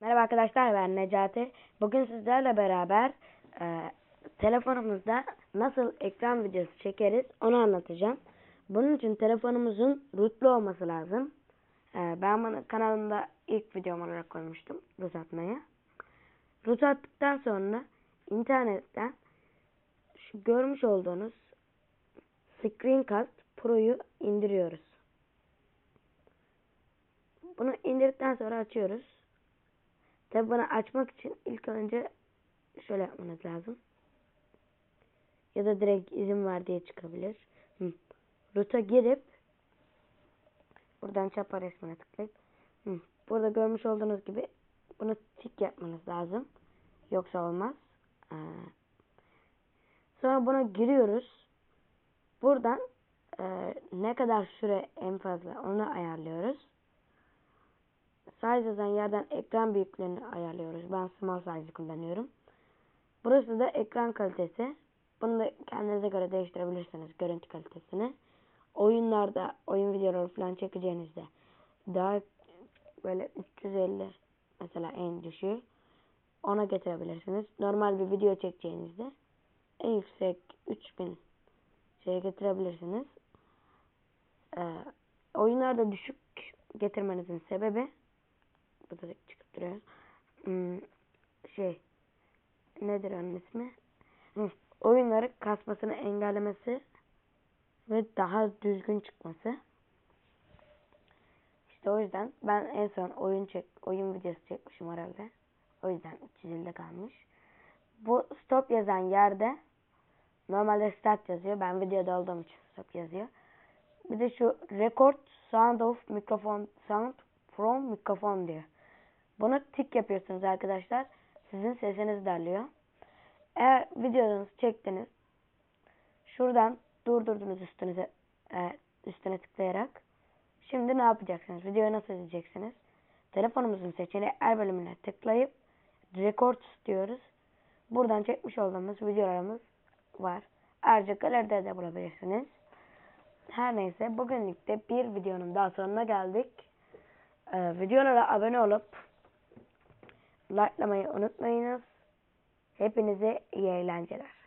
Merhaba arkadaşlar ben Necati. Bugün sizlerle beraber e, telefonumuzda nasıl ekran videosu çekeriz onu anlatacağım. Bunun için telefonumuzun rootlu olması lazım. E, ben bunu kanalımda ilk videom olarak koymuştum root atmayı. Root attıktan sonra internetten şu görmüş olduğunuz Screencast Pro'yu indiriyoruz. Bunu indirdikten sonra açıyoruz. Tabi bunu açmak için ilk önce şöyle yapmanız lazım. Ya da direkt izin ver diye çıkabilir. Hı. Root'a girip buradan çapa resmine tıklayıp hı. burada görmüş olduğunuz gibi bunu tik yapmanız lazım. Yoksa olmaz. Ee, sonra buna giriyoruz. Buradan e, ne kadar süre en fazla onu ayarlıyoruz. Size yazan yerden ekran büyüklüğünü ayarlıyoruz. Ben small size kullanıyorum. Burası da ekran kalitesi. Bunu da kendinize göre değiştirebilirsiniz görüntü kalitesini. Oyunlarda oyun videoları falan çekeceğinizde daha böyle 350 mesela en düşüğü ona getirebilirsiniz. Normal bir video çekeceğinizde en yüksek 3000 şeye getirebilirsiniz. Ee, oyunlarda düşük getirmenizin sebebi bu da çıkıp duruyor. Hmm, şey nedir onun ismi? Hı, oyunları kasmasını engellemesi ve daha düzgün çıkması. İşte o yüzden ben en son oyun çek oyun videosu çekmişim herhalde. O yüzden 350'de kalmış. Bu stop yazan yerde normalde start yazıyor. Ben videoda olduğum için stop yazıyor. Bir de şu record sound of microphone sound from mikrofon diyor. Bunu tik yapıyorsunuz arkadaşlar. Sizin sesiniz derliyor. Eğer videonuzu çektiniz. Şuradan durdurdunuz üstünüze e, üstüne tıklayarak. Şimdi ne yapacaksınız? Videoyu nasıl izleyeceksiniz? Telefonumuzun seçeneği er bölümüne tıklayıp record diyoruz. Buradan çekmiş olduğumuz videolarımız var. Ayrıca galeride de bulabilirsiniz. Her neyse bugünlük de bir videonun daha sonuna geldik. Ee, videolara abone olup likelamayı unutmayınız. Hepinize iyi eğlenceler.